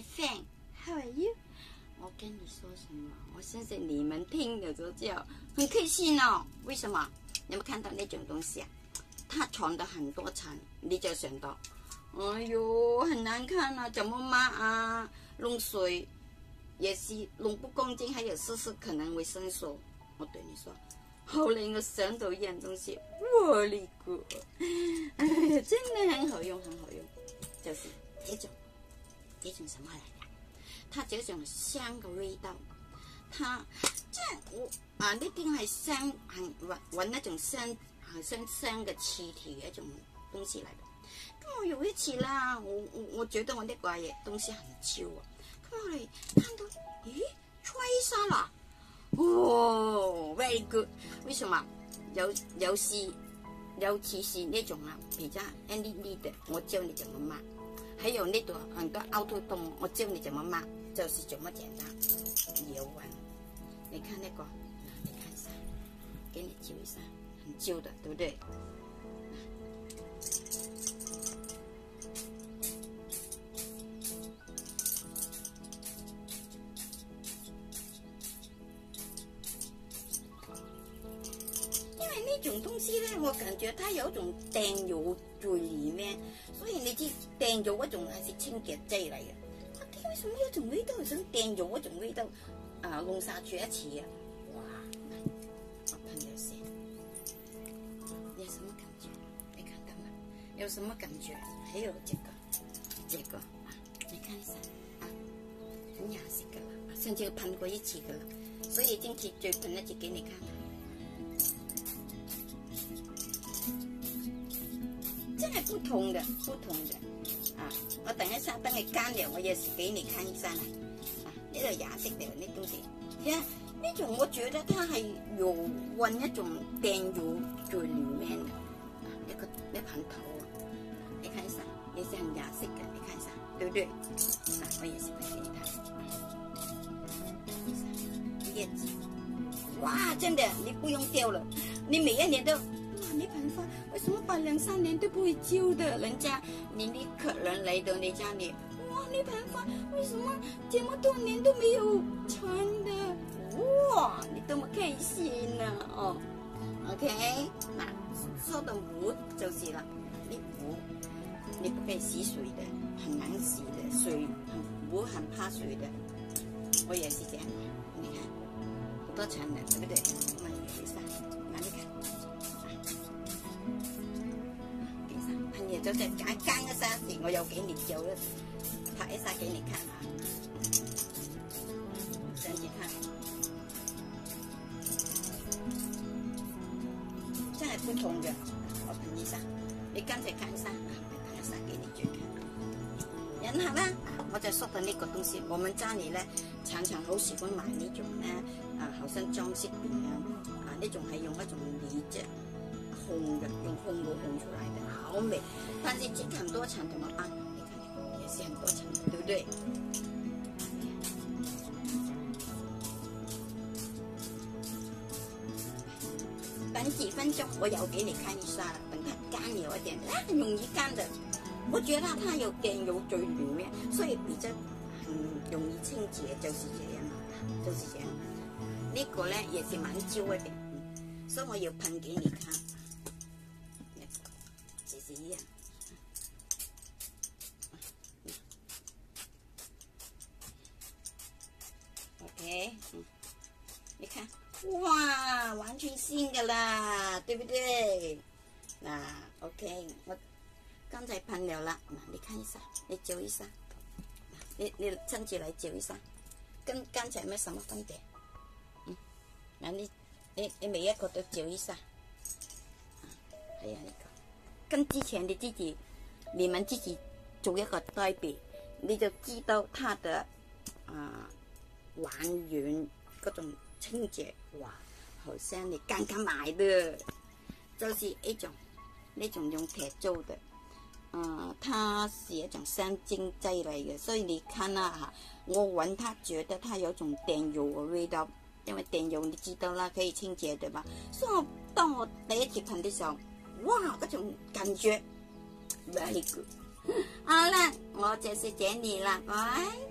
h i n how are you？我跟你说什么？我相信你们听了都叫很开心哦。为什么？你们看到那种东西啊？它藏的很多层，你就想到，哎呦，很难看啊，怎么抹啊，弄水也是弄不干净，还有丝丝可能会生锈。我对你说，好 l 我想 e 一样东西，我的个，哎呀，真的很好用，很好用，就是这种。这种什么来的？它这种香的味道，它这我啊！呢啲系香，很闻闻那种香，系香香的气体一种东西嚟。咁我用一次啦，我我我觉得我那个嘢东西很超啊。咁我嚟看到咦，吹沙了，哦 v e r y good，为什么？有有丝，尤其是那种啊，比较黏黏的。我教你怎么抹。还有那朵很多凹凸洞，我教你怎么抹，就是这么简单。油纹，你看那个，你看一下，给你揪一下，很旧的，对不对？种东西呢，我感觉它有种灯油在里面，所以你这灯油嗰种还是清洁剂嚟嘅。它为什么有种味道？想灯油嗰种味道？啊，弄撒去一次，哇，我喷了下，有什么感觉？你看到吗？有什么感觉？还有这个，这个啊，你看一下啊，很雅致嘅啦，上次喷过一次嘅啦，所以今次再喷一次给你看看。不同的，不同的啊！我等一下等你干了，我也是给你看一下啊。呢个颜色的那东西，呀，那种我觉得它还有混一种电油在里面的啊。一个一盆头，你看一下，也是很颜色的，你看一下，对不对？啊，我也是来给你看一下叶子，哇，真的，你不用掉了，你每一年都。没办发，为什么摆两三年都不会旧的？人家你的客人来到你家里，哇，没办发，为什么这么多年都没有穿的？哇，你多么开心呢？哦，OK，那说的壶就是了，你壶你不被洗水的，很难洗的，水很我很怕水的。我也是这样，你看多穿的，对不对？我就拣一间嗰阵时，我有几年有啦，拍一晒俾你看下。上次睇，真系不同嘅。我问医生，你跟住拣一晒，拍一晒俾你着。然后咧，我就说到呢个东西，我们家里咧，常常好喜欢买呢种咧，啊，好像装饰品样，啊，呢种系用一种李着。红的用红果红出来的，好美。但是经很多层怎么办？你看，也是很多层，对不对？等几分钟，我有给你看一下了。等它干有一点，很容易干的。我觉得它有更油最里面，所以比较嗯容易清洁，就是这样，就是这样。呢个呢也是蛮旧一点，所以我有喷给你看。呀，OK，你看，哇，完全新的啦，对不对？那 OK，我刚才喷了啦，那你看一下，你揪一下，你你站起来揪一下，跟刚才没什么分别。嗯，那你你你每一个都揪一下，还有一个。跟之前你自己，你们自己做一个对比，你就知道它的啊还原嗰种清洁，哇！好像你刚刚买的就是一种呢种用铁做的，啊，它是一种香精剂嚟嘅，所以你看啦吓，我闻它觉得它有种电油嘅味道，因为电油你知道啦，可以清洁对吧？所以我当我第一喷的时候。哇，那种感觉，good。好了，我就是这里了，拜。